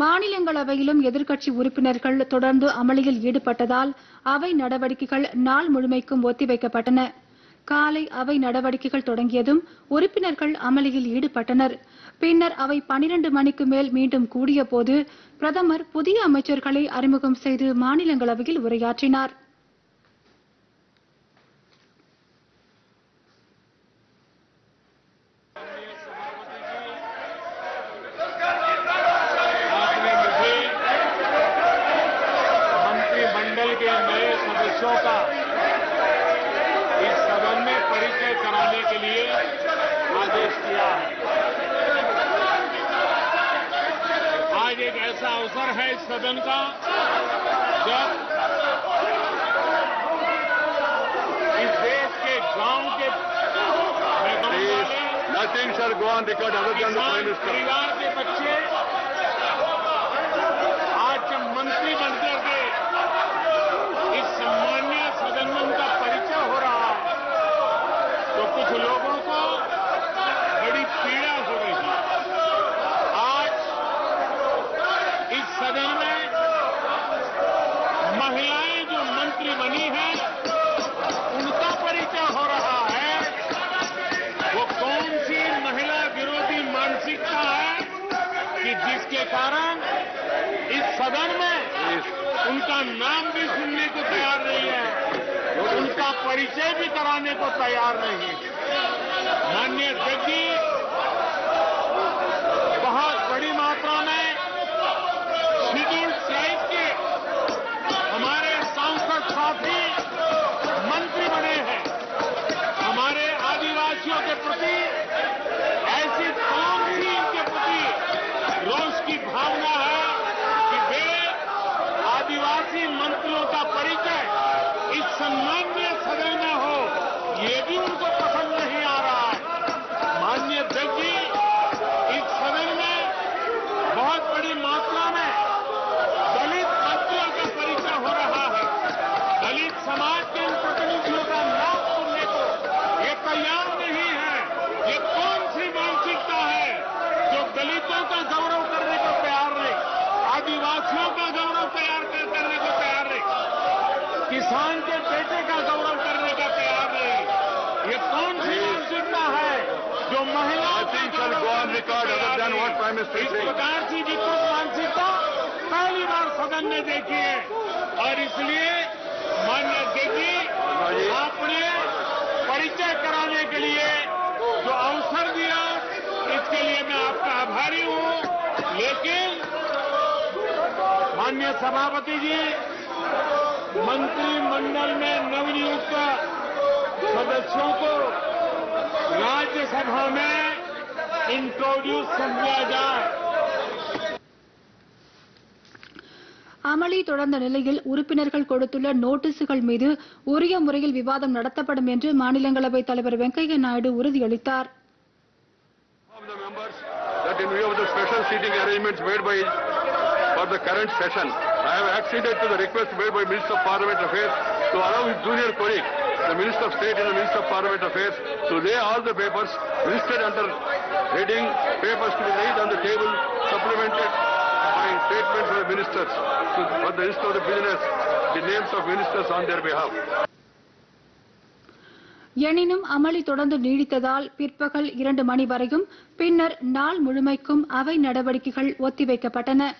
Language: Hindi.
மாநிலங்களவையிலும் எதிர்க்கட்சி உறுப்பினர்கள் தொடர்ந்து அமளியில் ஈடுபட்டதால் அவை நடவடிக்கைகள் நாள் முழுமைக்கும் ஒத்திவைக்கப்பட்டன. காலை அவை நடவடிக்கைகள் தொடங்கியதும் உறுப்பினர்கள் அமளியில் ஈடுபட்டனர். பின்னர் அவை பனிரண்டு மணிக்கு மேல் மீண்டும் கூடியபோது பிரதமர் புதிய அமைச்சர்களை அறிமுகம் செய்து மாநிலங்களவையில் உரையாற்றினார். मंत्रिमंडल के नए सदस्यों का इस सदन में परिचय कराने के लिए आदेश दिया है आज एक ऐसा अवसर है इस सदन का जब इस देश के गाँव के than the Prime किसान Minister. परिवार के बच्चे आज जब मंत्री बनकर के इस सम्मान्य सदन में उनका परिचय हो रहा है तो कुछ लोगों को बड़ी पीड़ा हो रही है आज इस सदन में महिलाएँ जो मंत्री बनी हैं उनका परिचय हो रहा है। वो कौन सी महिला विरोधी मानसिकता है कि जिसके कारण इस सदन में उनका नाम भी सुनने को परिचय भी कराने को तैयार नहीं। माननीय अध्यक्ष बहुत बड़ी मात्रा में शेड्यूल ट्राइब के हमारे सांसद साथी मंत्री बने हैं हमारे आदिवासियों के प्रति ऐसी कौन सी इनके प्रति रोष की भावना है कि वे आदिवासी मंत्रियों का परिचय इस सम्मान्य सदन में हो ये भी उनको पसंद नहीं आ रहा है माननीय अध्यक्ष जी इस सदन में बहुत बड़ी मात्रा में दलित मंत्रियों का परिचय हो रहा है दलित समाज के इन प्रतिनिधियों का नाम सुनने को ये तैयार नहीं है ये कौन सी मानसिकता है जो दलितों का गौरव करने को तैयार नहीं आदिवासियों का गौरव तैयार करने को तैयार नहीं। किसान के बेटे का गौरव करने का तैयार नहीं। ये कौन सी मानसिकता है जो महिलाओं का इस प्रकार की विकृत मानसिकता पहली बार सदन में देखी है। और इसलिए मान्य जी आपने परिचय कराने के लिए जो अवसर दिया इसके लिए मैं आपका आभारी हूँ। लेकिन मान्य सभापति जी मंत्रिमंडल में नवनियुक्त सदस्यों को राज्यसभा में इंट्रोड्यूस समझा जाए அமளி தொடர்ந்த நிலையில் உறுப்பினர்கள் கொடுத்துள்ள நோட்டீசுகள் மீது உரிய முறையில் விவாதம் நடத்தப்படும் என்று மாநிலங்களவை தலைவர் வெங்கையா நாயுடு உறுதியளித்தார் For the current session, I have acceded to the request made by Minister of Parliament Affairs to allow his junior colleague, the Minister of State and the Minister of Parliament Affairs, to lay all the papers listed under heading papers to be laid on the table, supplemented by statements of the ministers, to, for the list of the business, the names of ministers on their behalf. எனினும் அமளி தொடர்ந்து நீடித்ததால் பிற்பகல் இரண்டு மணி வரையும் பின்னர் நாள் முழுமைக்கும் அவை நடவடிக்கைகள் ஒத்திவைக்கப்பட்டன